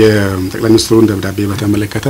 የጠቅላይ ሚኒስትሩን ደብዳቤ በተመለከተ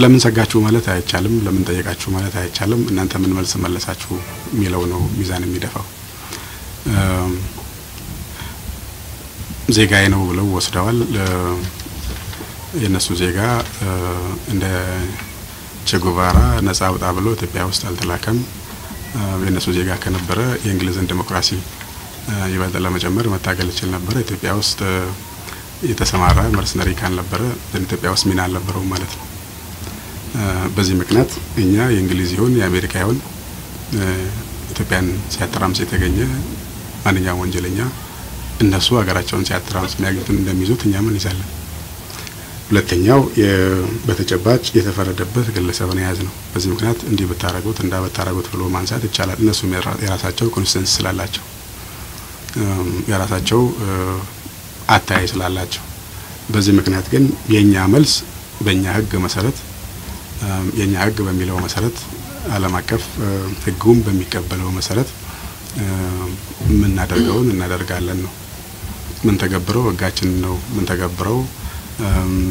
ለምን ሰጋችሁ ማለት አይቻልም፣ ለምን ጠየቃችሁ ማለት አይቻልም። እናንተ ምን መልስ መለሳችሁ የሚለው ነው ሚዛን የሚደፋው። ዜጋዬ ነው ብለው ወስደዋል። የእነሱ ዜጋ እንደ ቼጉቫራ ነጻ አውጣ ብሎ ኢትዮጵያ ውስጥ አልተላከም። የእነሱ ዜጋ ከነበረ የእንግሊዝን ዲሞክራሲ ይበልጥ ለመጨመር መታገል ይችል ነበረ። ኢትዮጵያ ውስጥ የተሰማራ መርሰነሪ ካልነበረ ኢትዮጵያ ውስጥ ሚና አልነበረውም ማለት ነው። በዚህ ምክንያት እኛ የእንግሊዝ ይሁን የአሜሪካ ይሁን ኢትዮጵያን ሲያተራምስ የተገኘ ማንኛውም ወንጀለኛ እነሱ ሀገራቸውን ሲያተራምስ የሚያገኙትን እንደሚይዙት እኛም እንይዛለን። ሁለተኛው በተጨባጭ የተፈረደበት ግለሰብን የያዝ ነው። በዚህ ምክንያት እንዲህ ብታረጉት እንዳ ብታረጉት ብሎ ማንሳት ይቻላል። እነሱም የራሳቸው constituents ስላላቸው የራሳቸው አተያይ ስላላቸው በዚህ ምክንያት ግን የእኛ መልስ በእኛ ሕግ መሰረት የእኛ ሕግ በሚለው መሰረት ዓለም አቀፍ ሕጉም በሚቀበለው መሰረት የምናደርገውን እናደርጋለን ነው። የምንተገብረው ሕጋችንን ነው የምንተገብረው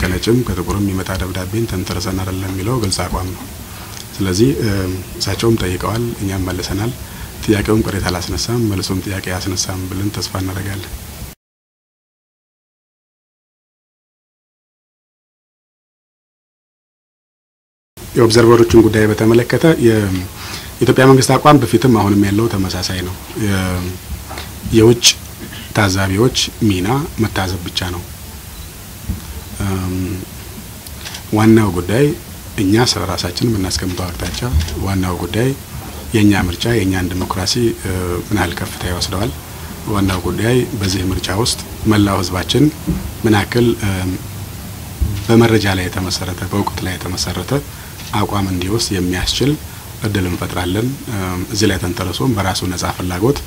ከነጭም ከጥቁርም የሚመጣ ደብዳቤን ተንተርሰን አይደለም የሚለው ግልጽ አቋም ነው። ስለዚህ እሳቸውም ጠይቀዋል፣ እኛም መልሰናል። ጥያቄውም ቅሬታ አላስነሳም፣ መልሶም ጥያቄ አያስነሳም ብለን ተስፋ እናደርጋለን። የኦብዘርቨሮችን ጉዳይ በተመለከተ የኢትዮጵያ መንግስት አቋም በፊትም አሁንም ያለው ተመሳሳይ ነው። የውጭ ታዛቢዎች ሚና መታዘብ ብቻ ነው። ዋናው ጉዳይ እኛ ስለ ራሳችን የምናስቀምጠው አቅጣጫ፣ ዋናው ጉዳይ የእኛ ምርጫ የእኛን ዲሞክራሲ ምን ያህል ከፍታ ይወስደዋል። ዋናው ጉዳይ በዚህ ምርጫ ውስጥ መላው ህዝባችን ምን ያክል በመረጃ ላይ የተመሰረተ በእውቀት ላይ የተመሰረተ አቋም እንዲወስድ የሚያስችል እድል እንፈጥራለን። እዚህ ላይ ተንተርሶም በራሱ ነጻ ፍላጎት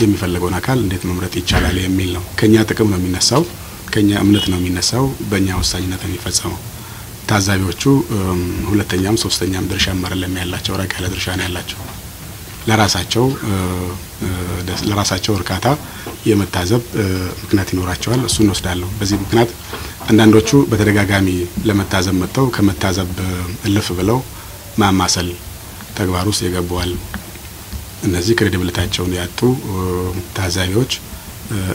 የሚፈልገውን አካል እንዴት መምረጥ ይቻላል የሚል ነው። ከኛ ጥቅም ነው የሚነሳው፣ ከኛ እምነት ነው የሚነሳው፣ በእኛ ወሳኝነት ነው የሚፈጸመው። ታዛቢዎቹ ሁለተኛም ሶስተኛም ድርሻ አይደለም ያላቸው፣ ረጋ ያለ ድርሻ ነው ያላቸው። ለራሳቸው ለራሳቸው እርካታ የመታዘብ ምክንያት ይኖራቸዋል። እሱን እንወስዳለሁ። በዚህ ምክንያት አንዳንዶቹ በተደጋጋሚ ለመታዘብ መጥተው ከመታዘብ እልፍ ብለው ማማሰል ተግባር ውስጥ የገቡዋል። እነዚህ ክሬዲብሊታቸውን ያጡ ታዛቢዎች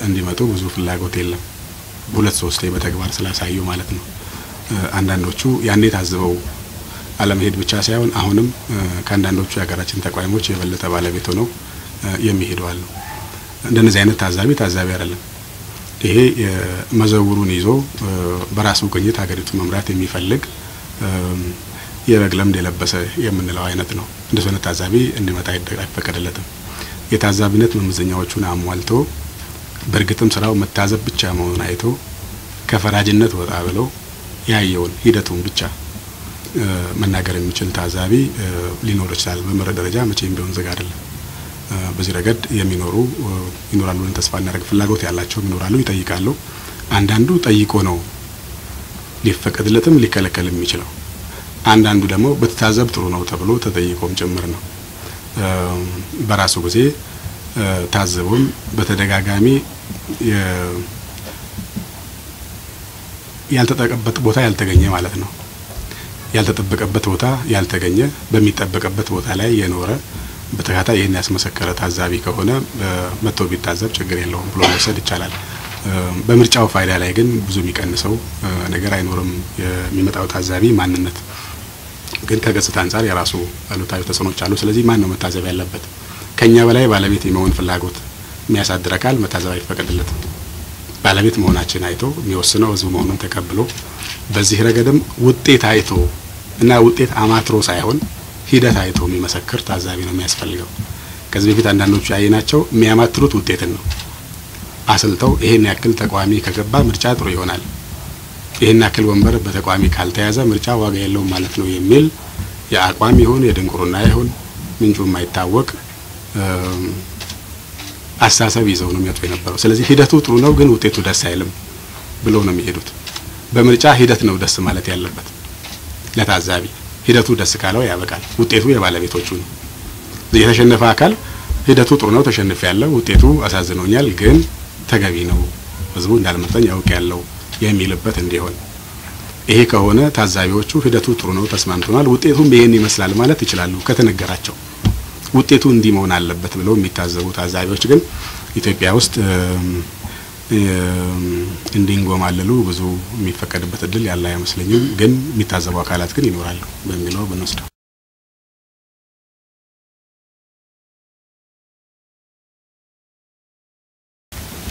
እንዲመጡ ብዙ ፍላጎት የለም። ሁለት ሶስቴ በተግባር ስላሳዩ ማለት ነው። አንዳንዶቹ ያኔ ታዝበው አለመሄድ ብቻ ሳይሆን አሁንም ከአንዳንዶቹ የሀገራችን ተቋሞች የበለጠ ባለቤት ሆነው የሚሄዱ አሉ። እንደነዚህ አይነት ታዛቢ ታዛቢ አይደለም። ይሄ መዘውሩን ይዞ በራሱ ግኝት ሀገሪቱ መምራት የሚፈልግ የበግ ለምድ የለበሰ የምንለው አይነት ነው። እንደሱ አይነት ታዛቢ እንዲመጣ አይፈቀድለትም። የታዛቢነት መመዘኛዎቹን አሟልቶ በእርግጥም ስራው መታዘብ ብቻ መሆኑን አይቶ ከፈራጅነት ወጣ ብሎ ያየውን ሂደቱን ብቻ መናገር የሚችል ታዛቢ ሊኖር ይችላል። በመርህ ደረጃ መቼም ቢሆን ዝግ አይደለም። በዚህ ረገድ የሚኖሩ ይኖራሉ ብለን ተስፋ እናደርግ። ፍላጎት ያላቸውም ይኖራሉ፣ ይጠይቃሉ። አንዳንዱ ጠይቆ ነው ሊፈቀድለትም ሊከለከል የሚችለው። አንዳንዱ ደግሞ ብትታዘብ ጥሩ ነው ተብሎ ተጠይቆም ጭምር ነው። በራሱ ጊዜ ታዘቡም በተደጋጋሚ ያልተጠበቀበት ቦታ ያልተገኘ ማለት ነው። ያልተጠበቀበት ቦታ ያልተገኘ በሚጠበቅበት ቦታ ላይ የኖረ በተከታታይ ይህን ያስመሰከረ ታዛቢ ከሆነ መጥቶ ቢታዘብ ችግር የለውም ብሎ መውሰድ ይቻላል። በምርጫው ፋይዳ ላይ ግን ብዙ የሚቀንሰው ነገር አይኖርም። የሚመጣው ታዛቢ ማንነት ግን ከገጽታ አንጻር የራሱ አሉታዊ ተጽዕኖች አሉ። ስለዚህ ማን ነው መታዘብ ያለበት? ከኛ በላይ ባለቤት የመሆን ፍላጎት የሚያሳድር አካል መታዘብ አይፈቀድለትም። ባለቤት መሆናችን አይቶ የሚወስነው ህዝቡ መሆኑን ተቀብሎ በዚህ ረገድም ውጤት አይቶ እና ውጤት አማትሮ ሳይሆን ሂደት አይቶ የሚመሰክር ታዛቢ ነው የሚያስፈልገው። ከዚህ በፊት አንዳንዶቹ ያየናቸው የሚያማትሩት ውጤትን ነው አስልተው ይሄን ያክል ተቃዋሚ ከገባ ምርጫ ጥሩ ይሆናል፣ ይሄን ያክል ወንበር በተቃዋሚ ካልተያዘ ምርጫ ዋጋ የለውም ማለት ነው የሚል የአቋም ይሁን የድንቁርና ይሁን ምንጩ የማይታወቅ አስተሳሰብ ይዘው ነው የሚወጡ የነበረው። ስለዚህ ሂደቱ ጥሩ ነው፣ ግን ውጤቱ ደስ አይልም ብለው ነው የሚሄዱት። በምርጫ ሂደት ነው ደስ ማለት ያለበት ለታዛቢ። ሂደቱ ደስ ካለው ያበቃል። ውጤቱ የባለቤቶቹ ነው። የተሸነፈ አካል ሂደቱ ጥሩ ነው፣ ተሸንፍ ያለው ውጤቱ አሳዝኖኛል፣ ግን ተገቢ ነው ህዝቡ እንዳልመረጠኝ ያውቅ ያለው የሚልበት እንዲሆን ይሄ ከሆነ ታዛቢዎቹ ሂደቱ ጥሩ ነው፣ ተስማምተናል፣ ውጤቱም ይሄን ይመስላል ማለት ይችላሉ ከተነገራቸው። ውጤቱ እንዲህ መሆን አለበት ብለው የሚታዘቡ ታዛቢዎች ግን ኢትዮጵያ ውስጥ እንዲንጎማለሉ ብዙ የሚፈቀድበት እድል ያለ አይመስለኝም። ግን የሚታዘቡ አካላት ግን ይኖራሉ በሚለው ብንወስደው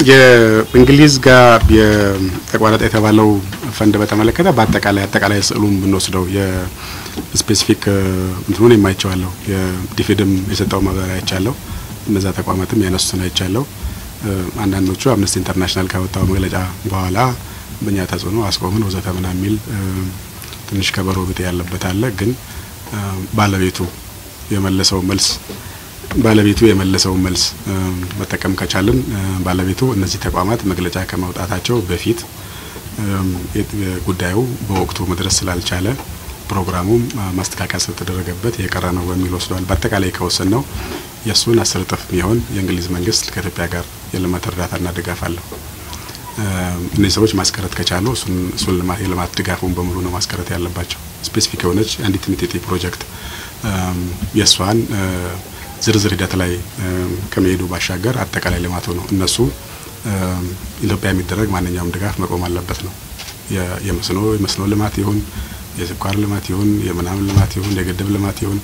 የእንግሊዝ ጋር የተቋረጠ የተባለው ፈንድ በተመለከተ በአጠቃላይ አጠቃላይ ስዕሉን ብንወስደው የ specific እንትኑንም አይቸዋለሁ የ DFID ም የሰጠው ማብራሪያ አይቻለሁ። እነዛ ተቋማትም ያነሱትን አይቻለሁ። አንዳንዶቹ አምነስቲ ኢንተርናሽናል ካወጣው መግለጫ በኋላ በእኛ ተጽዕኖ አስቆምን ወዘተ ምና የሚል ትንሽ ከበሮ ብጤ ያለበት አለ። ግን ባለቤቱ የመለሰው መልስ ባለቤቱ የመለሰው መልስ መጠቀም ከቻልን ባለቤቱ እነዚህ ተቋማት መግለጫ ከማውጣታቸው በፊት ጉዳዩ በወቅቱ መድረስ ስላልቻለ ፕሮግራሙም ማስተካከያ ስለተደረገበት የቀረ ነው በሚል ወስዷል። በአጠቃላይ ከወሰን ነው የእሱን አስር እጥፍ የሚሆን የእንግሊዝ መንግስት ከኢትዮጵያ ጋር የልማት እርዳታና ድጋፍ አለው። እነዚህ ሰዎች ማስቀረት ከቻሉ እሱን ልማት የልማት ድጋፉን በሙሉ ነው ማስቀረት ያለባቸው። specific የሆነች አንዲት ሚጢጢ ፕሮጀክት የእሷን ዝርዝር ሂደት ላይ ከመሄዱ ባሻገር አጠቃላይ ልማቱ ነው። እነሱ ኢትዮጵያ የሚደረግ ማንኛውም ድጋፍ መቆም አለበት ነው። የመስኖ የመስኖ ልማት ይሁን የስኳር ልማት ይሁን የምናምን ልማት ይሁን የግድብ ልማት ይሁን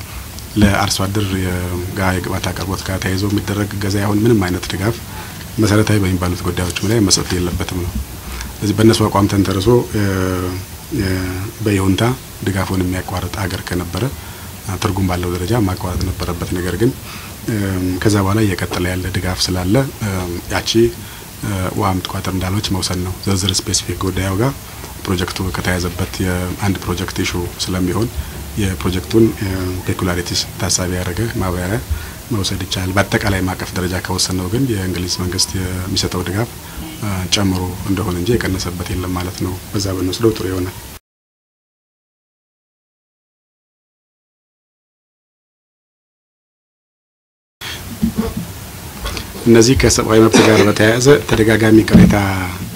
ለአርሶ አደር የግብዓት አቅርቦት ጋር ተያይዞ የሚደረግ እገዛ ይሁን ምንም አይነት ድጋፍ መሰረታዊ በሚባሉት ጉዳዮችም ላይ መሰጠት የለበትም ነው። ስለዚህ በእነሱ አቋም ተንተርሶ በይሁንታ ድጋፉን የሚያቋርጥ ሀገር ከነበረ ትርጉም ባለው ደረጃ ማቋረጥ ነበረበት። ነገር ግን ከዛ በኋላ እየቀጠለ ያለ ድጋፍ ስላለ ያቺ ውሃ የምትቋጠር እንዳለች መውሰድ ነው። ዝርዝር specific ጉዳዩ ጋር ፕሮጀክቱ ከተያዘበት የአንድ ፕሮጀክት issue ስለሚሆን የፕሮጀክቱን ፔኩላሪቲስ ታሳቢ ያደረገ ማብራሪያ መውሰድ ይቻላል። በአጠቃላይ ማቀፍ ደረጃ ከወሰን ነው ግን የእንግሊዝ መንግስት የሚሰጠው ድጋፍ ጨምሮ እንደሆነ እንጂ የቀነሰበት የለም ማለት ነው። በዛ ብንወስደው ጥሩ ይሆናል። እነዚህ ከሰብአዊ መብት ጋር በተያያዘ ተደጋጋሚ ቅሬታ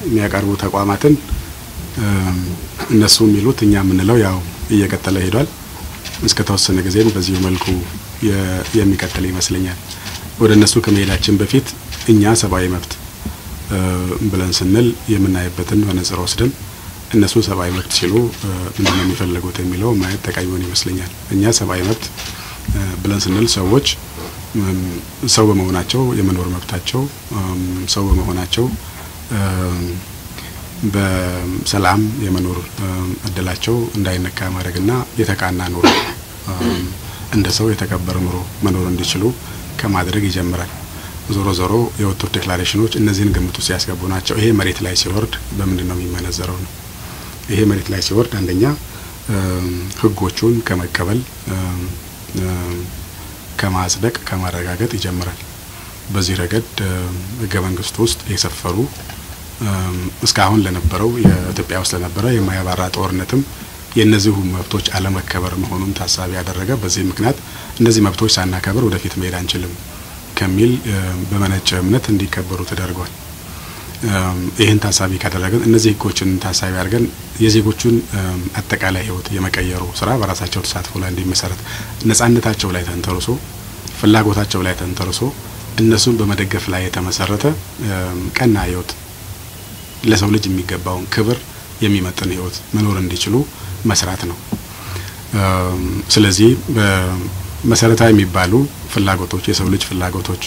የሚያቀርቡ ተቋማትን እነሱ የሚሉት እኛ የምንለው ያው እየቀጠለ ሄዷል። እስከ ተወሰነ ጊዜም በዚሁ መልኩ የሚቀጥል ይመስለኛል። ወደ እነሱ ከመሄዳችን በፊት እኛ ሰብአዊ መብት ብለን ስንል የምናይበትን መነጽር ወስደን እነሱ ሰብአዊ መብት ሲሉ ምንድን ነው የሚፈልጉት የሚለው ማየት ጠቃሚውን ይመስለኛል። እኛ ሰብአዊ መብት ብለን ስንል ሰዎች ሰው በመሆናቸው የመኖር መብታቸው ሰው በመሆናቸው በሰላም የመኖር እድላቸው እንዳይነካ ማድረግና የተቃና ኑሮ እንደ ሰው የተከበረ ኑሮ መኖር እንዲችሉ ከማድረግ ይጀምራል። ዞሮ ዞሮ የወጡት declaration ኦች እነዚህን ግምት ውስጥ ያስገቡ ናቸው። ይሄ መሬት ላይ ሲወርድ በምንድን ነው የሚመነዘረው ነው። ይሄ መሬት ላይ ሲወርድ አንደኛ ህጎቹን ከመቀበል ከማጽደቅ ከማረጋገጥ ይጀምራል። በዚህ ረገድ ህገ መንግስቱ ውስጥ የሰፈሩ እስካሁን ለነበረው የኢትዮጵያ ውስጥ ለነበረ የማያባራ ጦርነትም የእነዚሁ መብቶች አለመከበር መሆኑን ታሳቢ ያደረገ በዚህ ምክንያት እነዚህ መብቶች ሳናከብር ወደፊት መሄድ አንችልም ከሚል በመነጨ እምነት እንዲከበሩ ተደርጓል። ይህን ታሳቢ ካደረገን እነዚህ ህጎችን ታሳቢ አድርገን የዜጎቹን አጠቃላይ ህይወት የመቀየሩ ስራ በራሳቸው ተሳትፎ ላይ እንዲመሰረት ነጻነታቸው ላይ ተንተርሶ ፍላጎታቸው ላይ ተንተርሶ እነሱን በመደገፍ ላይ የተመሰረተ ቀና ህይወት ለሰው ልጅ የሚገባውን ክብር የሚመጥን ህይወት መኖር እንዲችሉ መስራት ነው። ስለዚህ መሰረታዊ የሚባሉ ፍላጎቶች የሰው ልጅ ፍላጎቶች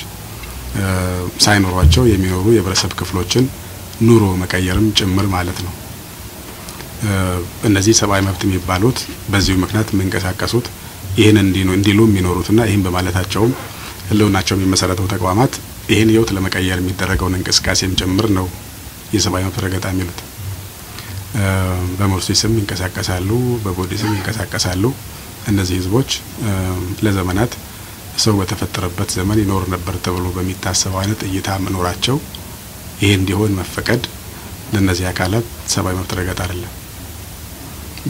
ሳይኖሯቸው የሚኖሩ የህብረተሰብ ክፍሎችን ኑሮ መቀየርም ጭምር ማለት ነው። እነዚህ ሰብአዊ መብት የሚባሉት በዚሁ ምክንያት የሚንቀሳቀሱት ይህን እንዲሉ የሚኖሩትና ይህን በማለታቸውም ህልውናቸው የሚመሰረተው ተቋማት ይህን ህይወት ለመቀየር የሚደረገውን እንቅስቃሴም ጭምር ነው የሰብአዊ መብት ረገጣ የሚሉት። በሞርሲ ስም ይንቀሳቀሳሉ፣ በቦዲ ስም ይንቀሳቀሳሉ። እነዚህ ህዝቦች ለዘመናት ሰው በተፈጠረበት ዘመን ይኖር ነበር ተብሎ በሚታሰበው አይነት እይታ መኖራቸው ይሄ እንዲሆን መፈቀድ ለእነዚህ አካላት ሰብአዊ መብት ረገጣ አይደለም።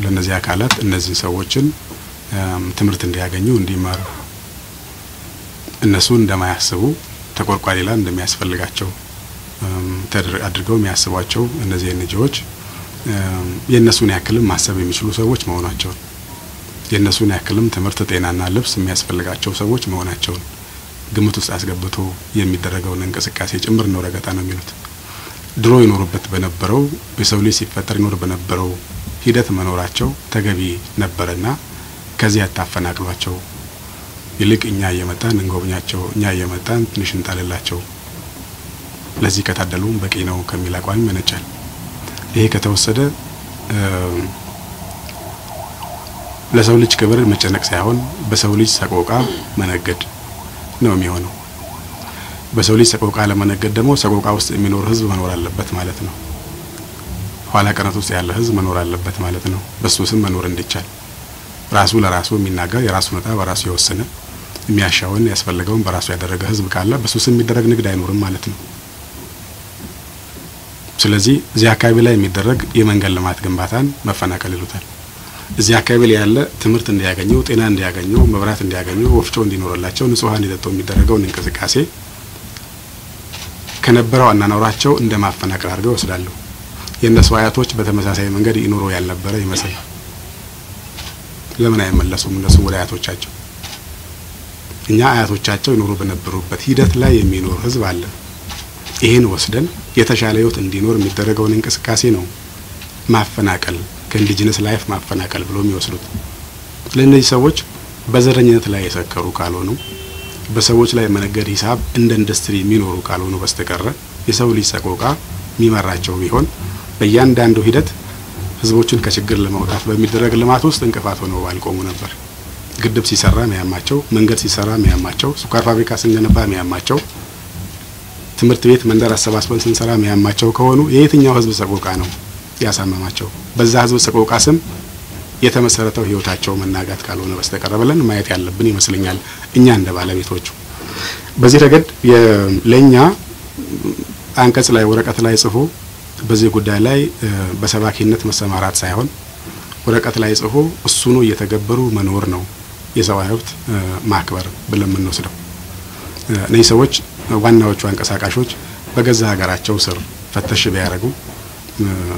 ለእነዚህ አካላት እነዚህን ሰዎችን ትምህርት እንዲያገኙ እንዲማሩ እነሱ እንደማያስቡ ተቆርቋሪ ላ እንደሚያስፈልጋቸው አድርገው የሚያስቧቸው እነዚህ ኤንጂኦዎች የእነሱን ያክልም ማሰብ የሚችሉ ሰዎች መሆናቸውን የእነሱን ያክልም ትምህርት፣ ጤናና ልብስ የሚያስፈልጋቸው ሰዎች መሆናቸውን ግምት ውስጥ አስገብቶ የሚደረገውን እንቅስቃሴ ጭምር ነው ረገጣ ነው የሚሉት። ድሮ ይኖሩበት በነበረው የሰው ልጅ ሲፈጠር ይኖር በነበረው ሂደት መኖራቸው ተገቢ ነበረና ከዚህ ያታፈናቅሏቸው ይልቅ እኛ እየመጣን እንጎብኛቸው፣ እኛ እየመጣን ትንሽ እንጣልላቸው፣ ለዚህ ከታደሉም በቂ ነው ከሚል አቋም ይመነጫል። ይሄ ከተወሰደ ለሰው ልጅ ክብር መጨነቅ ሳይሆን በሰው ልጅ ሰቆቃ መነገድ ነው የሚሆነው። በሰው ልጅ ሰቆቃ ለመነገድ ደግሞ ሰቆቃ ውስጥ የሚኖር ሕዝብ መኖር አለበት ማለት ነው። ኋላ ቀረት ውስጥ ያለ ሕዝብ መኖር አለበት ማለት ነው። በሱ ስም መኖር እንዲቻል ራሱ ለራሱ የሚናገር የራሱን ዕጣ በራሱ የወሰነ የሚያሻውን ያስፈልገውን በራሱ ያደረገ ሕዝብ ካለ በሱ ስም የሚደረግ ንግድ አይኖርም ማለት ነው። ስለዚህ እዚህ አካባቢ ላይ የሚደረግ የመንገድ ልማት ግንባታን መፈናቀል ይሉታል። እዚህ አካባቢ ላይ ያለ ትምህርት እንዲያገኙ፣ ጤና እንዲያገኙ፣ መብራት እንዲያገኙ፣ ወፍጮ እንዲኖርላቸው፣ ንጹህ ውሃ እንዲጠጡ የሚደረገውን እንቅስቃሴ ከነበረው አናኗራቸው እንደ ማፈናቀል አድርገው ይወስዳሉ። የእነሱ አያቶች በተመሳሳይ መንገድ ይኖሩ ያልነበረ ይመስል ለምን አይመለሱም? እነሱ ወደ አያቶቻቸው እኛ አያቶቻቸው ይኖሩ በነበሩበት ሂደት ላይ የሚኖር ህዝብ አለ። ይህን ወስደን የተሻለ ህይወት እንዲኖር የሚደረገውን እንቅስቃሴ ነው ማፈናቀል ከ indigenous life ማፈናቀል ብሎ የሚወስዱት። ለእነዚህ ሰዎች በዘረኝነት ላይ የሰከሩ ካልሆኑ በሰዎች ላይ መነገድ ሂሳብ እንደ ኢንዱስትሪ የሚኖሩ ካልሆኑ በስተቀረ የሰው ልጅ ሰቆቃ የሚመራቸው ቢሆን በእያንዳንዱ ሂደት ህዝቦችን ከችግር ለማውጣት በሚደረግ ልማት ውስጥ እንቅፋት ሆነው ባልቆሙ ነበር። ግድብ ሲሰራ ሚያማቸው፣ መንገድ ሲሰራ ሚያማቸው፣ ስኳር ፋብሪካ ስንገነባ ሚያማቸው፣ ትምህርት ቤት መንደር አሰባስበን ስንሰራ ሚያማቸው ከሆኑ የየትኛው ህዝብ ሰቆቃ ነው ያሳመማቸው? በዛ ህዝብ ሰቆቃ ስም የተመሰረተው ህይወታቸው መናጋት ካልሆነ በስተቀረ ብለን ማየት ያለብን ይመስለኛል። እኛ እንደ ባለቤቶቹ በዚህ ረገድ ለእኛ አንቀጽ ላይ ወረቀት ላይ ጽፎ በዚህ ጉዳይ ላይ በሰባኪነት መሰማራት ሳይሆን ወረቀት ላይ ጽፎ እሱኑ እየተገበሩ መኖር ነው የሰብአዊ መብት ማክበር ብለን የምንወስደው። እነዚህ ሰዎች ዋናዎቹ አንቀሳቃሾች በገዛ ሀገራቸው ስር ፈተሽ ቢያደርጉ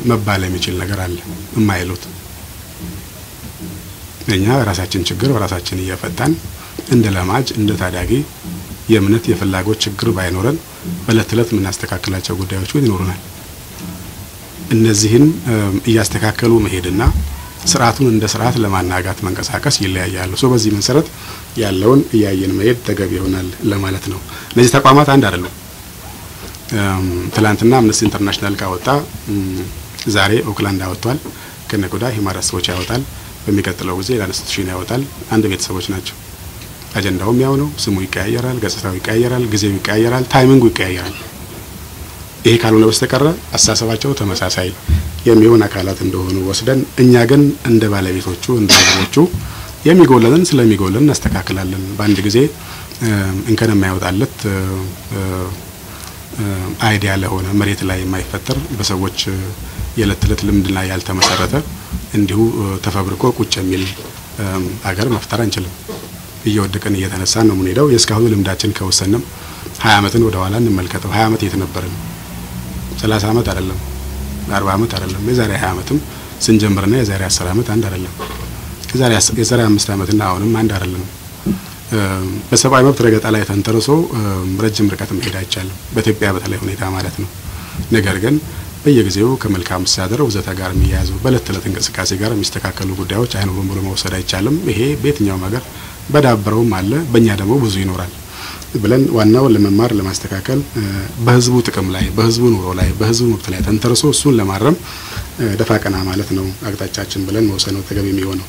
መባል የሚችል ነገር አለ የማይሉት እኛ የራሳችን ችግር በራሳችን እየፈታን እንደ ለማጅ እንደ ታዳጊ የእምነት የፍላጎት ችግር ባይኖረን በእለት እለት የምናስተካክላቸው ጉዳዮች ግን ይኖሩናል። እነዚህን እያስተካከሉ መሄድና ስርዓቱን እንደ ስርዓት ለማናጋት መንቀሳቀስ ይለያያሉ። So በዚህ መሰረት ያለውን እያየን መሄድ ተገቢ ይሆናል ለማለት ነው። እነዚህ ተቋማት አንድ አይደሉም። ትላንትና አምነስቲ ኢንተርናሽናል ካወጣ ዛሬ ኦክላንድ ያወጣል። ከነገ ወዲያ ሂውማን ያወጣል። በሚቀጥለው ጊዜ institution ያወጣል። አንድ ቤተሰቦች ናቸው። አጀንዳውም ያው ነው። ስሙ ይቀያየራል፣ ገጽታው ይቀያየራል፣ ጊዜው ይቀያየራል፣ timing ኡ ይቀያየራል። ይሄ ካልሆነ በስተቀረ አስተሳሰባቸው ተመሳሳይ የሚሆን አካላት እንደሆኑ ወስደን እኛ ግን እንደ ባለቤቶቹ እንደ ህዝቦቹ የሚጎለንን ስለሚጎለን እናስተካክላለን። በአንድ ጊዜ እንከን የማይወጣለት አይዲያ ለሆነ መሬት ላይ የማይፈጠር በሰዎች የዕለት ተዕለት ልምድ ላይ ያልተመሰረተ እንዲሁ ተፈብርቆ ቁጭ የሚል አገር መፍጠር አንችልም። እየወደቀን እየተነሳን ነው የምንሄደው። የእስካሁኑ ልምዳችን ከወሰንም ሀያ አመትን ወደ ኋላ እንመልከተው። ሀያ አመት የት ነበርን? ሰላሳ አመት አይደለም፣ አርባ አመት አይደለም። የዛሬ ሀያ አመትም ስንጀምርና የዛሬ አስር አመት አንድ አይደለም። የዛሬ አምስት አመትና አሁንም አንድ አይደለም። በሰብአዊ መብት ረገጣ ላይ ተንተርሶ ረጅም ርቀት መሄድ አይቻልም፣ በኢትዮጵያ በተለይ ሁኔታ ማለት ነው። ነገር ግን በየጊዜው ከመልካም አስተዳደር ወዘተ ጋር የሚያያዙ በእለት ተዕለት እንቅስቃሴ ጋር የሚስተካከሉ ጉዳዮች አይኖሩም ብሎ መውሰድ አይቻልም። ይሄ በየትኛውም ሀገር በዳበረውም አለ፣ በእኛ ደግሞ ብዙ ይኖራል ብለን ዋናው ለመማር ለማስተካከል በህዝቡ ጥቅም ላይ በህዝቡ ኑሮ ላይ በህዝቡ መብት ላይ ተንተርሶ እሱን ለማረም ደፋ ቀና ማለት ነው አቅጣጫችን ብለን መውሰድ ነው ተገቢ የሚሆነው።